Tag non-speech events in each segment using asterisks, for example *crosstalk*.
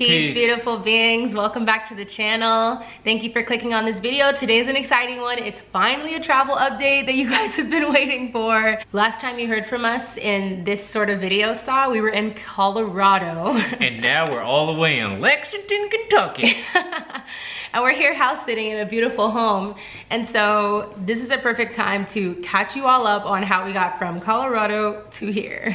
Peace, Peace, beautiful beings. Welcome back to the channel. Thank you for clicking on this video. Today's an exciting one. It's finally a travel update that you *laughs* guys have been waiting for. Last time you heard from us in this sort of video style, we were in Colorado. *laughs* and now we're all the way in Lexington, Kentucky. *laughs* and we're here house sitting in a beautiful home. And so this is a perfect time to catch you all up on how we got from Colorado to here.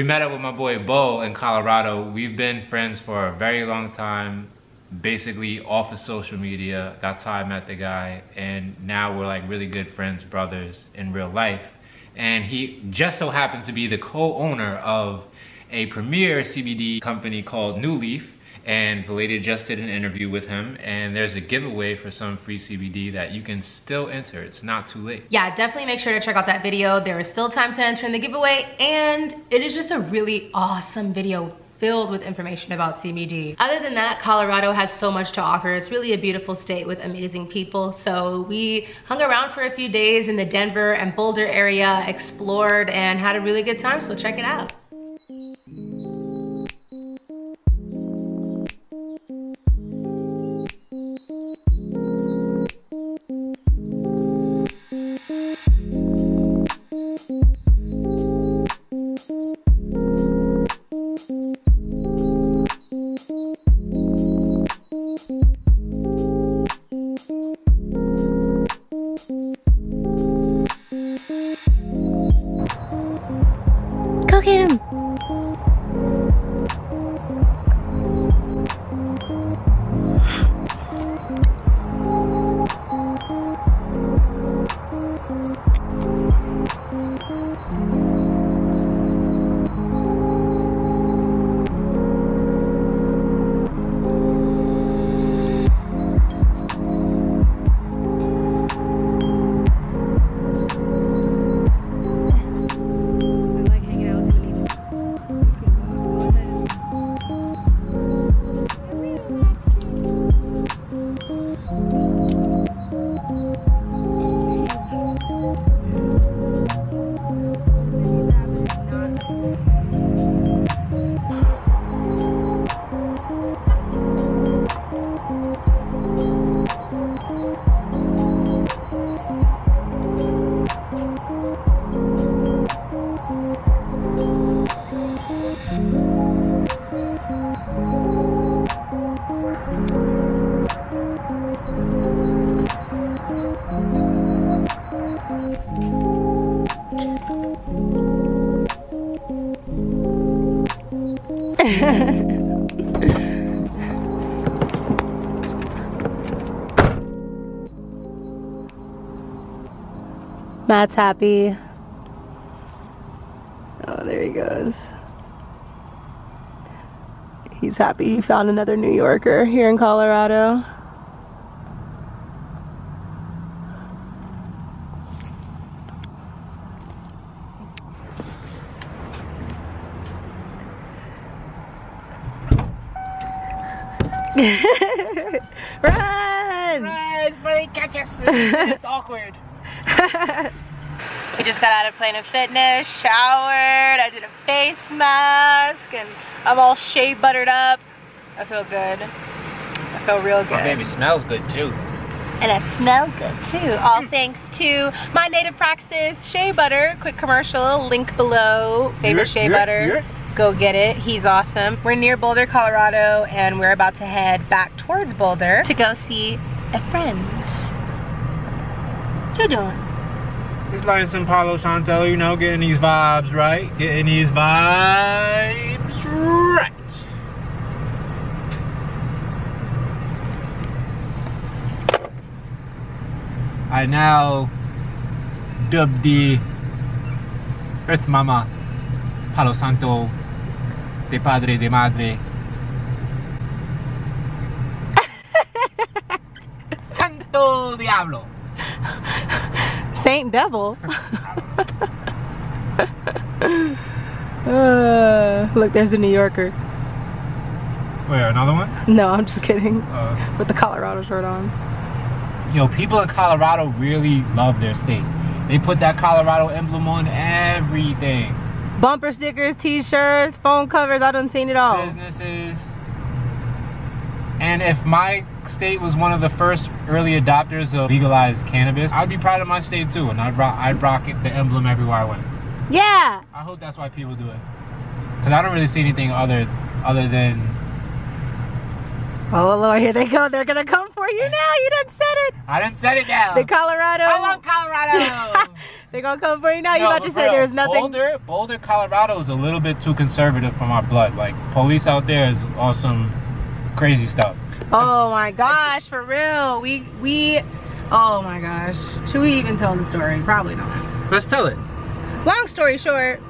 We met up with my boy Bo in Colorado. We've been friends for a very long time, basically off of social media. That's how I met the guy. And now we're like really good friends, brothers in real life. And he just so happens to be the co-owner of a premier CBD company called New Leaf and lady just did an interview with him and there's a giveaway for some free CBD that you can still enter. It's not too late. Yeah, definitely make sure to check out that video. There is still time to enter in the giveaway and it is just a really awesome video filled with information about CBD. Other than that, Colorado has so much to offer. It's really a beautiful state with amazing people. So we hung around for a few days in the Denver and Boulder area, explored and had a really good time, so check it out. Him! Matt's happy. Oh, there he goes. He's happy he found another New Yorker here in Colorado. *laughs* Run! Run before they catch us. it's awkward. *laughs* we just got out of Planet Fitness, showered, I did a face mask, and I'm all shea buttered up. I feel good. I feel real good. My baby smells good too. And I smell good too. All thanks to my native praxis shea butter. Quick commercial, link below. Favorite shea butter. Go get it. He's awesome. We're near Boulder, Colorado, and we're about to head back towards Boulder to go see a friend. What you doing? Just like some Palo Santo, you know, getting these vibes right. Getting these vibes right. I now dub the Earth Mama Palo Santo de Padre de Madre. Santo Diablo. Saint Devil. *laughs* uh, look, there's a New Yorker. Wait, another one? No, I'm just kidding. Uh, With the Colorado shirt on. yo, people in Colorado really love their state. They put that Colorado emblem on everything. Bumper stickers, t-shirts, phone covers, I done seen it all. Businesses. And if my state was one of the first early adopters of legalized cannabis, I'd be proud of my state too, and I'd rock, I'd rock it, the emblem everywhere I went. Yeah. I hope that's why people do it. Cause I don't really see anything other other than Oh Lord, here they go. They're gonna come for you now. You done said it. I didn't set it down. The Colorado. I love Colorado. *laughs* They're gonna come for you now. You No, about to say real, there's nothing. Boulder, Boulder, Colorado is a little bit too conservative for my blood. Like police out there is on some crazy stuff. Oh my gosh, for real. We we. Oh my gosh. Should we even tell the story? Probably not. Let's tell it. Long story short.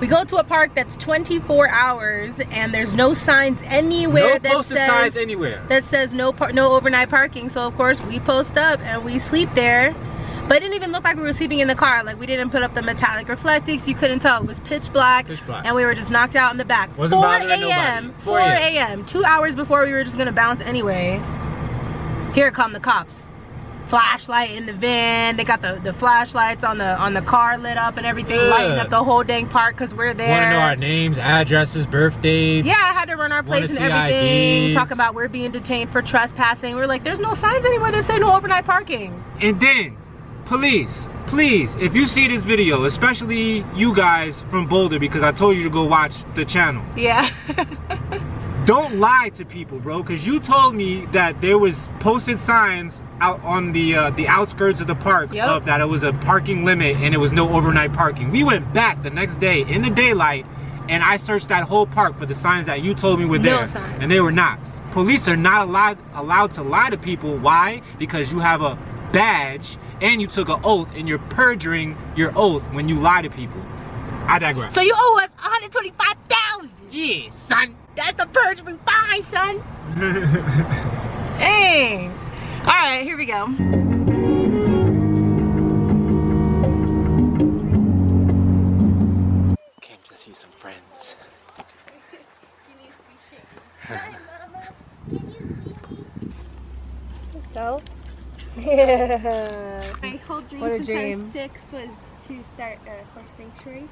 We go to a park that's 24 hours and there's no signs anywhere no that posted says signs anywhere. that says no par- no overnight parking. So of course we post up and we sleep there. But it didn't even look like we were sleeping in the car. Like we didn't put up the metallic reflectix. You couldn't tell. It was pitch black. Pitch black. And we were just knocked out in the back. Wasn't 4 bothering a.m. nobody. 4 4 a.m. Two hours before we were just gonna bounce anyway. Here come the cops. Flashlight in the van. They got the, the flashlights on the on the car lit up and everything, Good. lighting up the whole dang park because we're there. Want to know our names, addresses, birthdays? Yeah, I had to run our plates and everything. IDs. Talk about we're being detained for trespassing. We are like, there's no signs anywhere that say no overnight parking. And then, police, please, if you see this video, especially you guys from Boulder, because I told you to go watch the channel. Yeah. *laughs* Don't lie to people, bro, because you told me that there was posted signs out on the uh, the outskirts of the park Yep. of that it was a parking limit and it was no overnight parking. We went back the next day in the daylight, and I searched that whole park for the signs that you told me were No there, signs. and they were not. Police are not allowed allowed to lie to people. Why? Because you have a badge and you took an oath, and you're perjuring your oath when you lie to people. I digress. so you owe us 125,000. yeah, son. That's the perjury fine, son. *laughs* Dang. All right, here we go. Came to see some friends. Hi, *laughs* Mama. Can So. Yeah. My whole dream What a since I dream. was six was to start a horse sanctuary,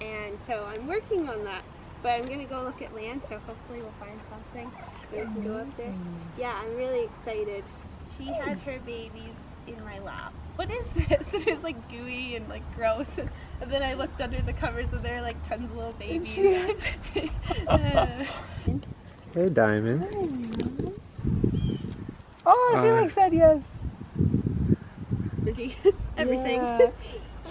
and so I'm working on that. But I'm gonna go look at land, so hopefully we'll find something so we can go up there. Yeah, I'm really excited. She had her babies in my lap. What is this? *laughs* It is like gooey and like gross. And then I looked under the covers and there are like tons of little babies. Uh, *laughs* *laughs* Hey, Diamond. Oh, she Uh, like said yes. everything. Yeah.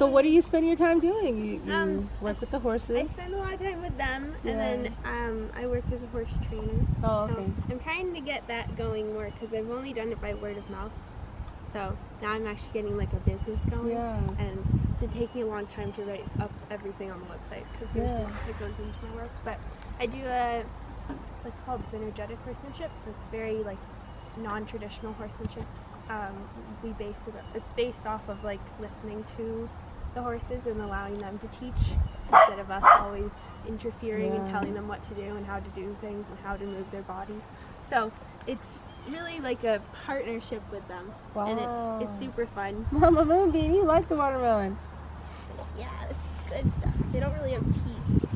So what do you spend your time doing? You, you Um, work with the horses? I spend a lot of time with them, Yeah. and then um, I work as a horse trainer. Oh, so okay. I'm trying to get that going more because I've only done it by word of mouth. So now I'm actually getting like a business going, Yeah. and it's been taking a long time to write up everything on the website because there's Yeah. a lot that goes into my work. But I do a what's called synergetic horsemanship, so it's very like non-traditional horsemanship. Um, we base it. It's based off of like listening to the horses and allowing them to teach instead of us always interfering and telling them what to do and how to do things and how to move their body. So it's really like a partnership with them, and it's it's super fun. *laughs* Mama Moonbeam, you like the watermelon. Yeah, it's good stuff. They don't really have teeth.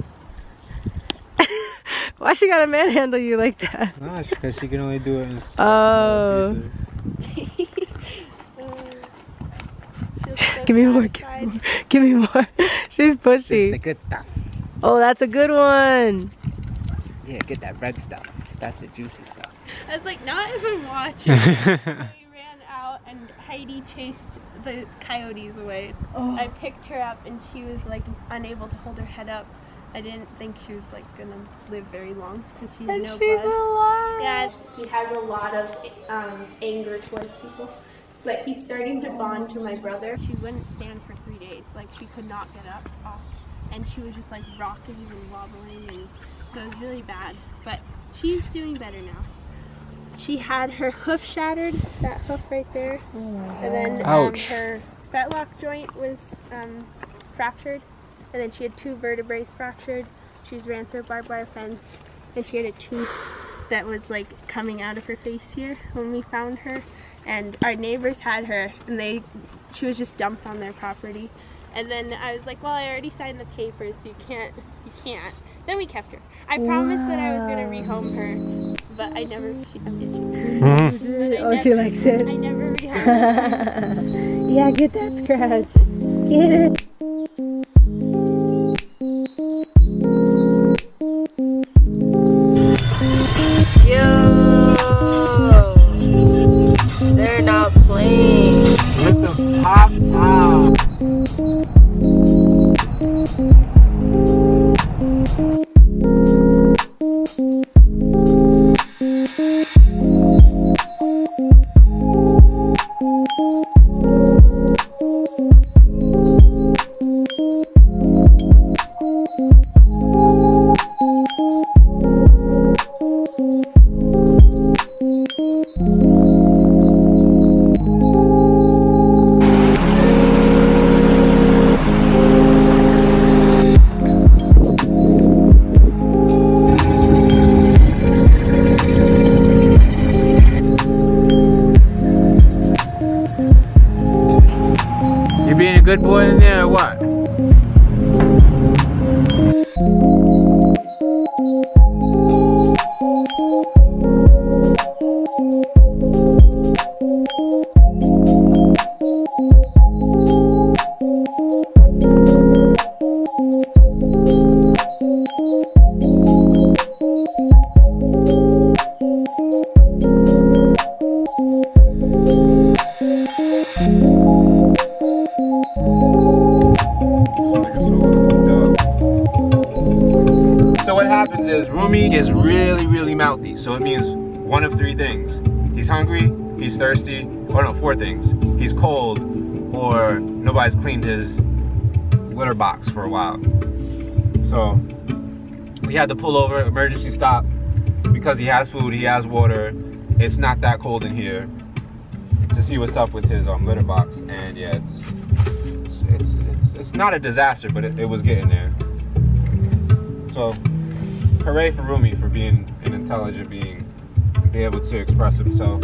*laughs* Why she gotta manhandle you like that? Nah, because she can only do it in Oh. *laughs* She'll step Give me more, give me more. Give me more. *laughs* She's pushy. good stuff. Oh, that's a good one. Yeah, get that red stuff. That's the juicy stuff. I was like, not even watching. so *laughs* we ran out and Heidi chased the coyotes away. Oh. I picked her up and she was like unable to hold her head up. I didn't think she was like gonna live very long because she had And no she's blood. alive. Yeah, he has a lot of um, anger towards people. But he's starting to bond to my brother. She wouldn't stand for three days. Like she could not get up off. And she was just like rocking and wobbling and so it was really bad. But she's doing better now. She had her hoof shattered, that hoof right there. and then um, her fetlock joint was um, fractured, and then she had two vertebrae fractured. She was ran through a barbed wire fence, and she had a tooth that was like coming out of her face here when we found her. And our neighbors had her, and they, she was just dumped on their property. And then I was like, well, I already signed the papers, so you can't, you can't. Then we kept her. I promised that I was gonna rehome her, but I never. Mm-hmm. She, *laughs* oh, did you? Oh, never- she likes it. I never rehomed her. *laughs* yeah, get that scratch. Get it. Good boy in there or what? We had to pull over, emergency stop, because he has food, he has water. It's not that cold in here to see what's up with his um, litter box. And yeah, it's it's, it's, it's, it's not a disaster, but it, it was getting there. So, hooray for Rumi for being an intelligent being and be able to express himself.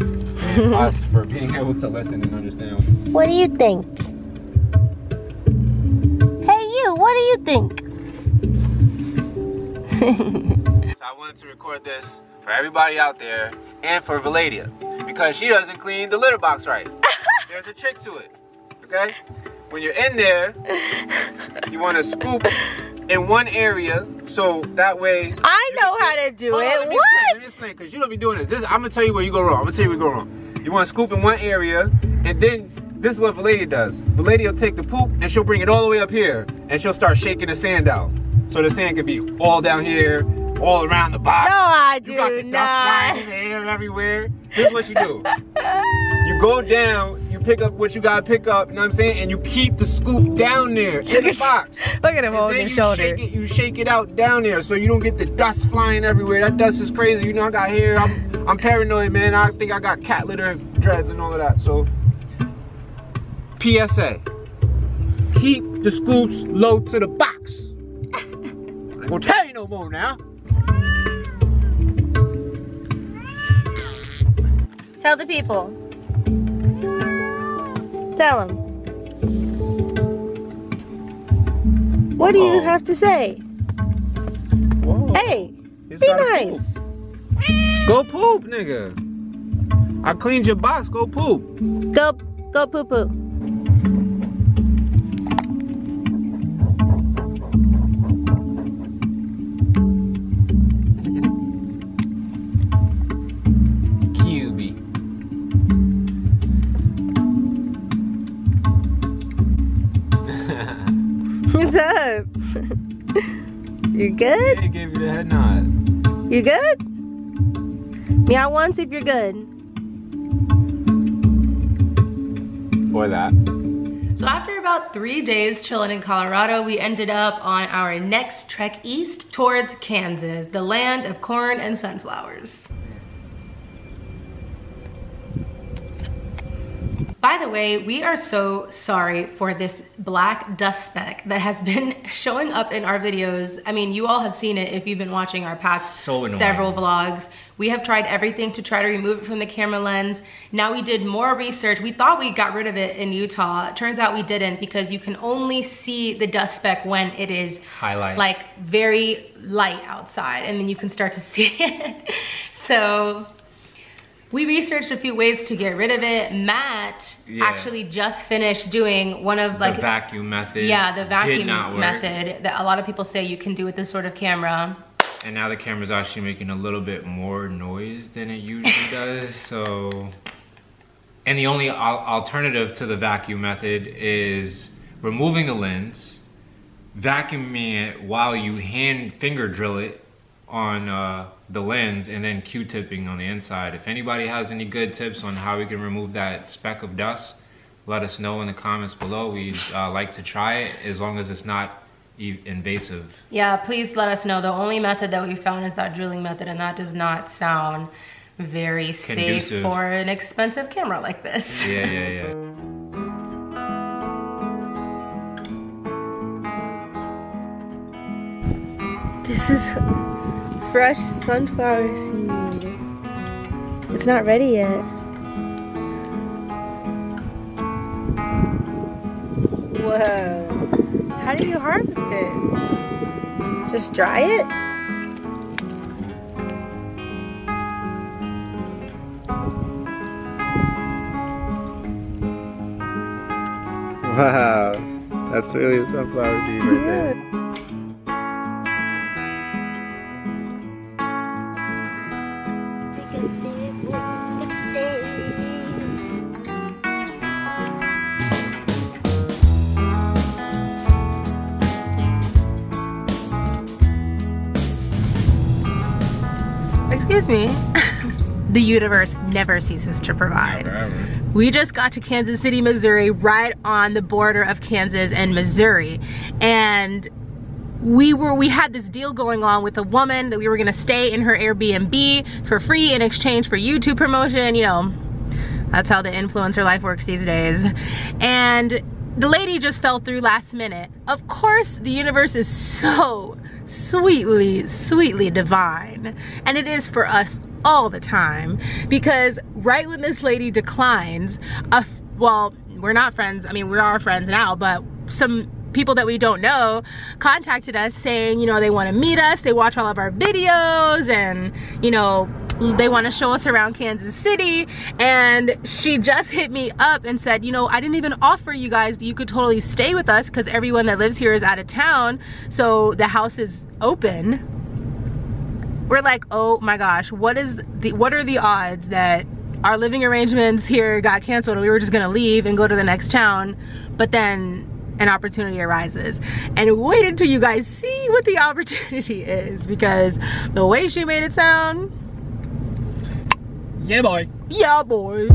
And *laughs* us for being able to listen and understand. What do you think? Hey, you, what do you think? So I wanted to record this for everybody out there and for Veladya because she doesn't clean the litter box right. *laughs* There's a trick to it, okay? When you're in there, you want to scoop in one area so that way I know how to do on, it. let me What? let me explain, because you don't be doing this. this. I'm gonna tell you where you go wrong. I'm gonna tell you where you go wrong. You want to scoop in one area, and then this is what Veladya does. Veladya will take the poop and she'll bring it all the way up here, and she'll start shaking the sand out. So the sand can be all down here, all around the box. No, I do You got the do dust flying not. in the air everywhere. Is what you do. *laughs* You go down, you pick up what you gotta pick up, you know what I'm saying? And you keep the scoop down there in the *laughs* box. Look at him holding his you shoulder. shake it, you shake it out down there so you don't get the dust flying everywhere. That dust is crazy. You know I got hair. I'm I'm paranoid, man. I think I got cat litter dreads and all of that. So PSA. Keep the scoops low to the box. I gonna tell you no more now. Tell the people. Tell them. What do you oh. have to say? Whoa. Hey, He's be nice. poop. Go poop, nigga. I cleaned your box. Go poop. Go, go poo poo. What's up? *laughs* you good? They gave you the head nod. You good? Meow once if you're good. For that. So after about three days chilling in Colorado, we ended up on our next trek east towards Kansas, the land of corn and sunflowers. By the way, we are so sorry for this black dust speck that has been *laughs* showing up in our videos. I mean, you all have seen it if you've been watching our past So several vlogs. We have tried everything to try to remove it from the camera lens. Now we did more research. We thought we got rid of it in Utah. It Turns out we didn't because you can only see the dust speck when it is Highlight. like very light outside and then you can start to *laughs* see it. so we researched a few ways to get rid of it. Matt Yeah. actually just finished doing one of like the vacuum method. yeah, the vacuum method that a lot of people say you can do with this sort of camera. And now the camera's actually making a little bit more noise than it usually *laughs* does. So, and the only al- alternative to the vacuum method is removing the lens, vacuuming it while you hand finger drill it on uh, the lens, and then Q-tipping on the inside. If anybody has any good tips on how we can remove that speck of dust, let us know in the comments below. We'd uh, like to try it as long as it's not invasive. Yeah, please let us know. The only method that we found is that drilling method and that does not sound very safe for an expensive camera like this. Yeah, yeah, yeah. *laughs* This is fresh sunflower seed. It's not ready yet. Whoa. How do you harvest it? Just dry it? Wow, that's really a sunflower seed right there. Universe never ceases to provide. Forever. We just got to Kansas City, Missouri, right on the border of Kansas and Missouri. And we were we had this deal going on with a woman that we were gonna stay in her Airbnb for free in exchange for YouTube promotion, you know. That's how the influencer life works these days. And the lady just fell through last minute. Of course, the universe is so sweetly, sweetly divine. And it is for us all the time. Because right when this lady declines, well, we're not friends. I mean, we are friends now, but some people that we don't know contacted us saying, you know, they want to meet us, they watch all of our videos, and, you know, they want to show us around Kansas City. And she just hit me up and said, you know, I didn't even offer you guys, but you could totally stay with us because everyone that lives here is out of town. So the house is open. We're like, oh my gosh, what is the what are the odds that our living arrangements here got canceled and we were just gonna leave and go to the next town, but then an opportunity arises. And wait until you guys see what the *laughs* opportunity is because the way she made it sound, Yeah, boy. yeah boy.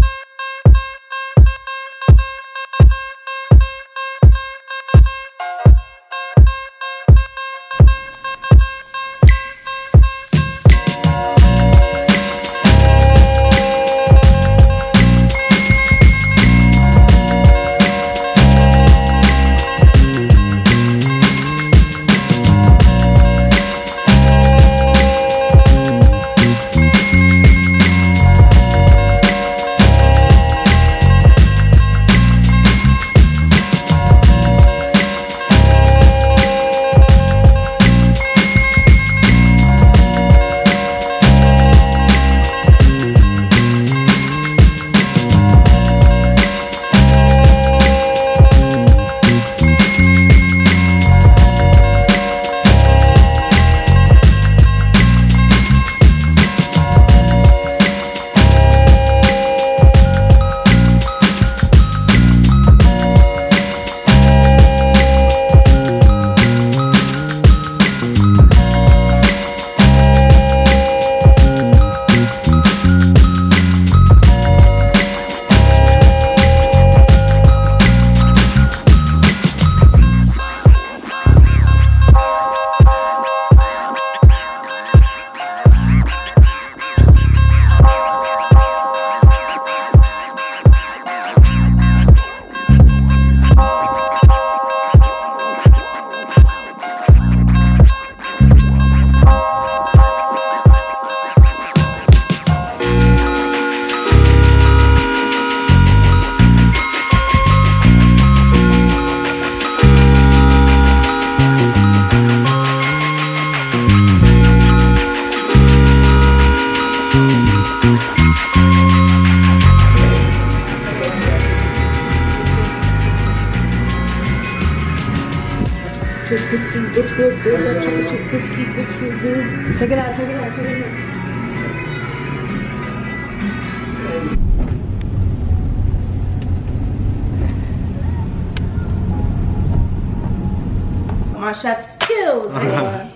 Chef skills. Uh-huh.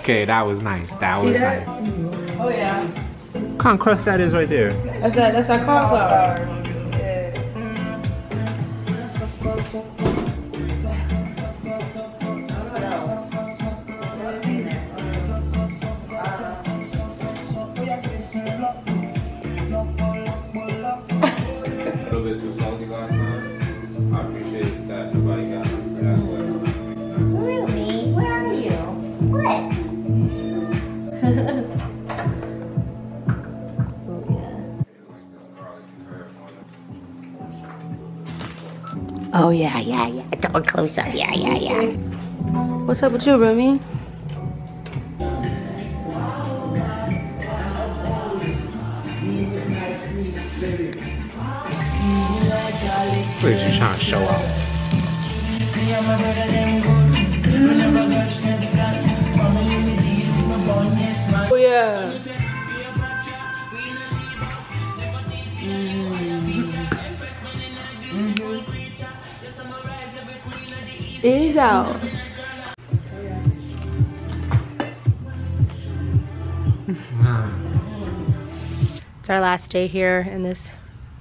Okay, that was nice. That See was that? nice. Oh yeah. What kind of crust that is right there? That's that. That's that cauliflower. Oh yeah, yeah, yeah. Don't close up. Yeah, yeah, yeah. What's up with you, Remy? What is you trying to show out? Oh yeah. Out. It's our last day here in this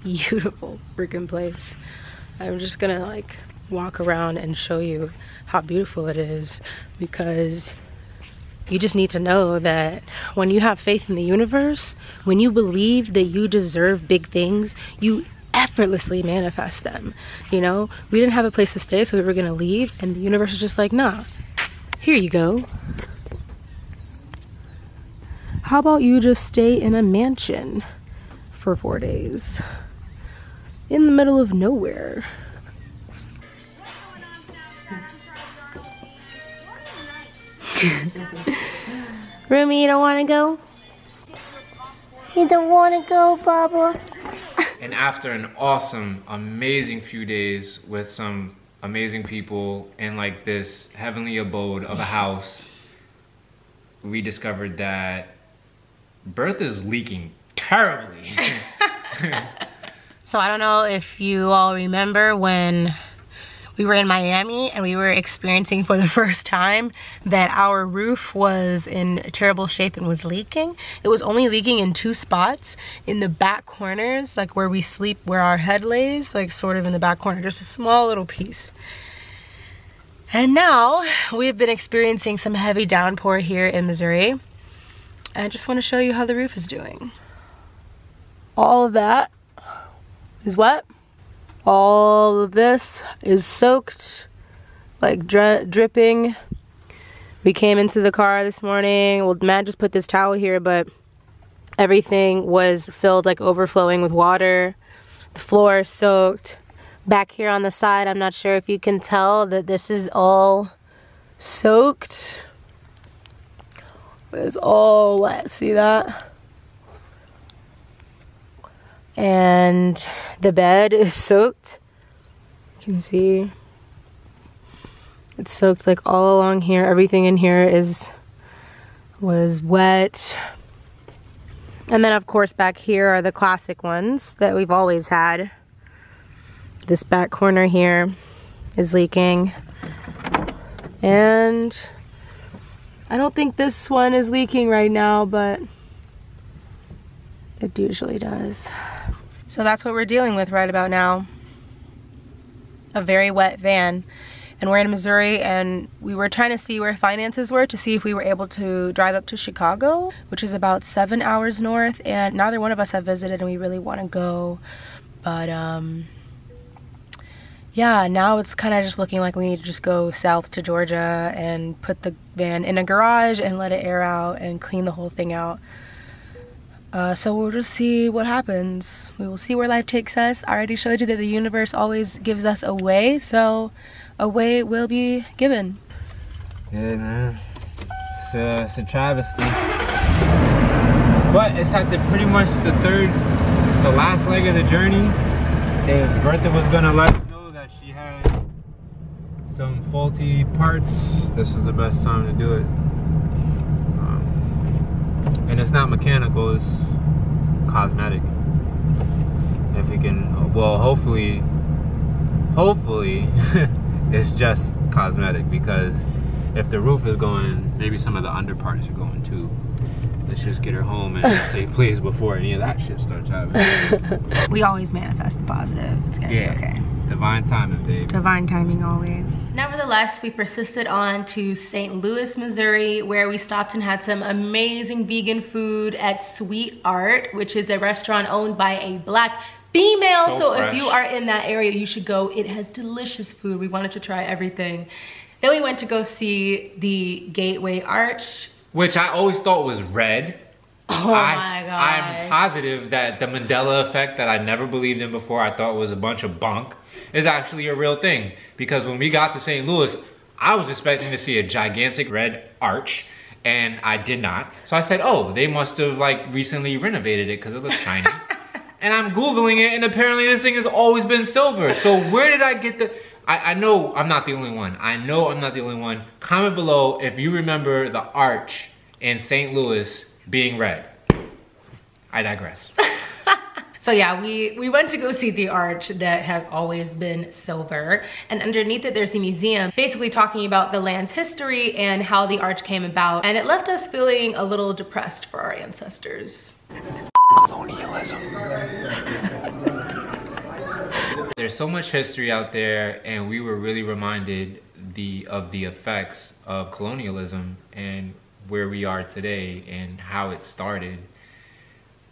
beautiful freaking place. I'm just gonna like walk around and show you how beautiful it is because you just need to know that when you have faith in the universe, when you believe that you deserve big things, you effortlessly manifest them. You know, we didn't have a place to stay, so we were gonna leave, and the universe was just like, nah, here you go. How about you just stay in a mansion for four days in the middle of nowhere? *laughs* Rumi, you don't want to go? You don't want to go, Baba? And after an awesome, amazing few days with some amazing people in like this heavenly abode of a house, we discovered that Bertha is leaking terribly. *laughs* So I don't know if you all remember when we were in Miami and we were experiencing for the *laughs* first time that our roof was in terrible shape and was leaking. It was only leaking in two spots in the back corners, like where we sleep, where our head lays, like sort of in the back corner, just a small little piece. And now we've been experiencing some heavy downpour here in Missouri. I just want to show you how the roof is doing. All of that is wet. All of this is soaked, like dri- dripping. We came into the car this morning. Well, Matt just put this towel here, but everything was filled, like overflowing with water. The floor is soaked. Back here on the side, I'm not sure if you can tell that this is all soaked. It's all wet. See that? And the bed is soaked. You can see it's soaked like all along here. Everything in here is was wet. And then of course back here are the classic ones that we've always had. This back corner here is leaking. And I don't think this one is leaking right now, but it usually does. So that's what we're dealing with right about now. A very wet van. And we're in Missouri and we were trying to see where finances were to see if we were able to drive up to Chicago, which is about seven hours north. And neither one of us have visited and we really want to go. But um, yeah, now it's kind of just looking like we need to just go south to Georgia and put the van in a garage and let it air out and clean the whole thing out. Uh, so we'll just see what happens. We will see where life takes us. I already showed you that the universe always gives us a way, so a way will be given. Yeah, man. It's, uh, it's a travesty. But it's at the pretty much the third, the last leg of the journey. If Bertha was gonna let us know that she had some faulty parts, this is the best time to do it. And it's not mechanical, it's cosmetic. If we can, well, hopefully, hopefully, *laughs* it's just cosmetic because if the roof is going, maybe some of the under parts are going too. Let's just get her home and *laughs* a safe place before any of that shit starts happening. *laughs* We always manifest the positive. It's gonna Yeah. be okay. Divine timing, babe. Divine timing always. Nevertheless, we persisted on to St. Louis, Missouri, where we stopped and had some amazing vegan food at Sweet Art, which is a restaurant owned by a black female. So So, if you are in that area, you should go. It has delicious food. We wanted to try everything. Then we went to go see the Gateway Arch. Which I always thought was red. *laughs* Oh I, my god. I'm positive that the Mandela effect that I never believed in before, I thought was a bunch of bunk, is actually a real thing. Because when we got to St. Louis, I was expecting to see a gigantic red arch, and I did not. So I said, oh, they must have like recently renovated it because it looks shiny. *laughs* and I'm Googling it, and apparently this thing has always been silver. So where did I get the... I, I know I'm not the only one. I know I'm not the only one. Comment below if you remember the arch in St. Louis being red. I digress. *laughs* So yeah, we, we went to go see the arch that has always been silver. And underneath it, there's a museum basically talking about the land's history and how the arch came about. And it left us feeling a little depressed for our ancestors. *laughs* There's so much history out there, and we were really reminded the of the effects of colonialism and where we are today and how it started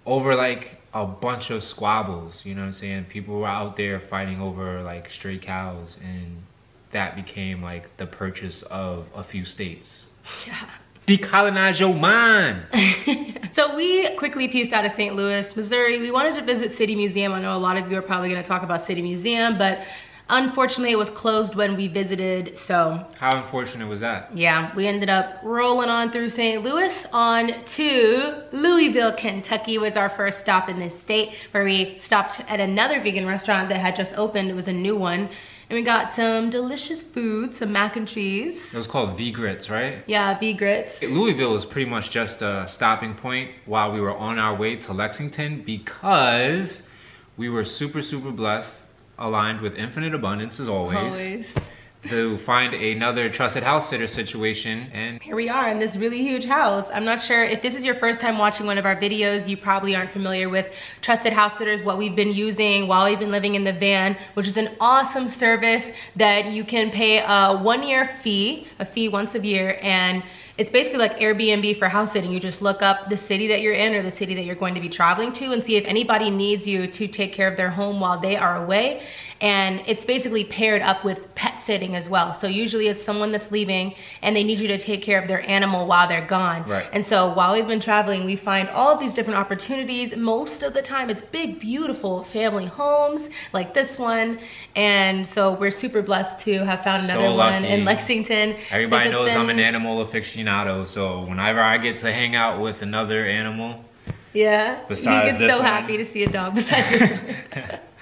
over like a bunch of squabbles. You know what I'm saying? People were out there fighting over like stray cows, and that became like the purchase of a few states. *laughs* Yeah. Decolonize your mind. *laughs* So we quickly pieced out of St. Louis, Missouri. We wanted to visit City Museum. I know a lot of you are probably gonna talk about City Museum, but unfortunately it was closed when we visited. So How unfortunate was that? yeah, we ended up rolling on through St. Louis on to Louisville, Kentucky was our first stop in this state where we stopped at another vegan restaurant that had just opened. It was a new one. And we got some delicious food, some mac and cheese. It was called V Grits, right? Yeah, V grits. Louisville was pretty much just a stopping point while we were on our way to Lexington because we were super, super blessed, aligned with infinite abundance as always, Always. To find another trusted house sitter situation. And Here we are in this really huge house. I'm not sure if this is your first time watching one of our videos, you probably aren't familiar with Trusted House Sitters, what we've been using while we've been living in the van, which is an awesome service that you can pay a one year fee, a fee once a year, and it's basically like Airbnb for house sitting. You just look up the city that you're in or the city that you're going to be traveling to and see if anybody needs you to take care of their home while they are away. And it's basically paired up with pet sitting as well. So usually it's someone that's leaving and they need you to take care of their animal while they're gone. Right. And so while we've been traveling, we find all of these different opportunities. Most of the time, it's big, beautiful family homes like this one. And so we're super blessed to have found So another one in Lexington. everybody knows I'm an animal aficionado, so whenever I get to hang out with another animal, Yeah. Gets this so one. happy to see a dog besides this *laughs* one. *laughs*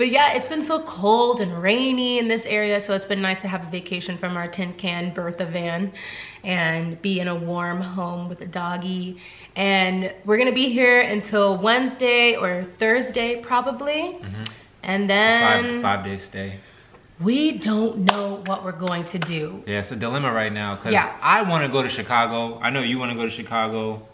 But yeah, it's been so cold and rainy in this area, so it's been nice to have a vacation from our tin can Bertha van and be in a warm home with a doggy. And we're gonna be here until Wednesday or Thursday probably. Mm-hmm. And then five, five day stay. we don't know what we're going to do. Yeah, it's a dilemma right now because Yeah. I want to go to Chicago. I know you want to go to Chicago.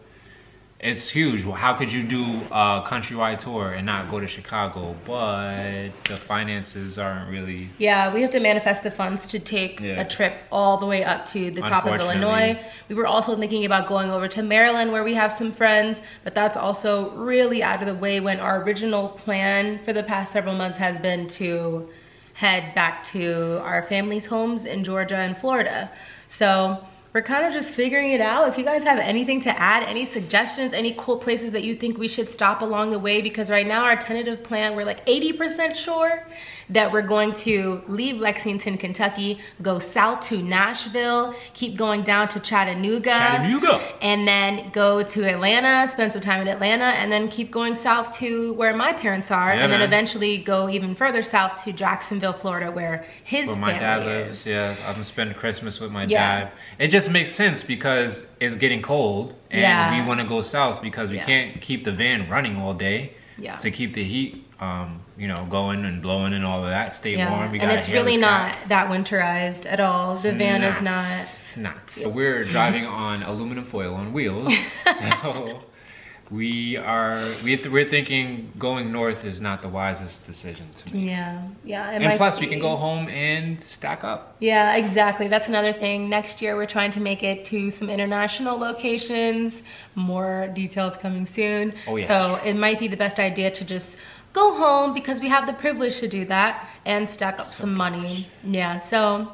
It's huge. Well, how could you do a countrywide tour and not go to Chicago? But the finances aren't really. Yeah, we have to manifest the funds to take Yeah. a trip all the way up to the top of Illinois. We were also thinking about going over to Maryland where we have some friends, but that's also really out of the way when our original plan for the past several months has been to head back to our family's homes in Georgia and Florida. So we're kind of just figuring it out. If you guys have anything to add, any suggestions, any cool places that you think we should stop along the way, because right now our tentative plan, we're like 80% sure that we're going to leave Lexington, Kentucky, go south to Nashville, keep going down to Chattanooga, Chattanooga. and then go to Atlanta, spend some time in Atlanta, and then keep going south to where my parents are, Yeah, and then eventually go even further south to Jacksonville, Florida, where his Where my dad lives, is. yeah. I'm gonna spend Christmas with my Yeah. dad. It just makes sense because it's getting cold and Yeah. we want to go south because we Yeah. can't keep the van running all day Yeah. to keep the heat, um, you know, going and blowing and all of that. Stay Yeah, warm. We and it's really not that winterized at all. The van is not. It's not. So we're driving on aluminum foil on wheels. *laughs* so we are we th- we're thinking going north is not the wisest decision to make. Yeah, yeah. And might plus, we can go home and stack up. Yeah, exactly. That's another thing. Next year, we're trying to make it to some international locations. More details coming soon. Oh, yes. So it might be the best idea to just go home because we have the privilege to do that and stack up some money. Yeah. So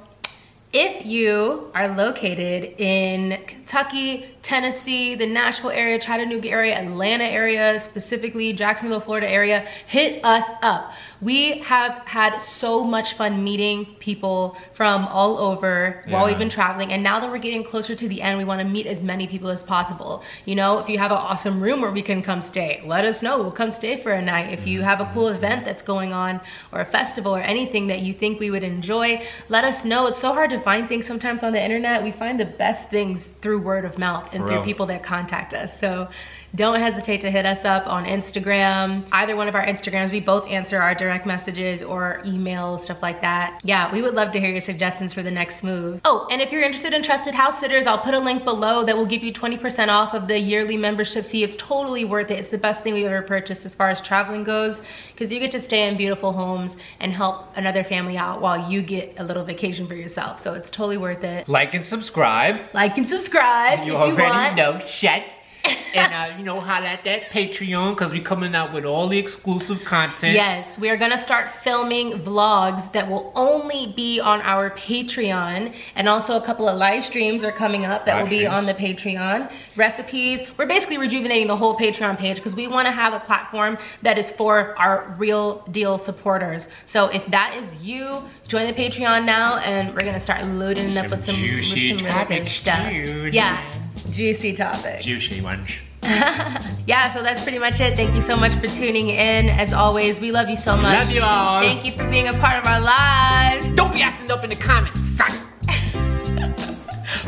if you are located in Kentucky, Tennessee, the Nashville area, Chattanooga area, Atlanta area, specifically Jacksonville, Florida area, hit us up. We have had so much fun meeting people from all over while we've been traveling. And now that we're getting closer to the end, we want to meet as many people as possible. You know, if you have an awesome room where we can come stay, let us know. We'll come stay for a night. If you have a cool mm-hmm. event that's going on or a festival or anything that you think we would enjoy, let us know. It's so hard to find things sometimes on the internet. We find the best things through word of mouth and For through real. people that contact us. So don't hesitate to hit us up on Instagram, either one of our Instagrams. We both answer our direct messages or emails, stuff like that. Yeah, we would love to hear your suggestions for the next move. Oh, and if you're interested in Trusted House Sitters, I'll put a link below that will give you 20% off of the yearly membership fee. It's totally worth it. It's the best thing we've ever purchased as far as traveling goes because you get to stay in beautiful homes and help another family out while you get a little vacation for yourself. So it's totally worth it. Like and subscribe. Like and subscribe You if already you want. know, shit. And uh, you know, holla at that Patreon because we're coming out with all the exclusive content. Yes, we are gonna start filming vlogs that will only be on our Patreon, and also a couple of live streams are coming up that Live will be streams. on the Patreon. Recipes. We're basically rejuvenating the whole Patreon page because we want to have a platform that is for our real deal supporters. So if that is you, join the Patreon now, and we're gonna start loading it up with some, with some really good stuff. dude. Yeah, juicy topic. Juicy ones. *laughs* yeah, so that's pretty much it. Thank you so much for tuning in. As always, we love you so much. Love you all. Thank you for being a part of our lives. Don't be acting up in the comments, son. *laughs*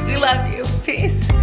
We love you. Peace.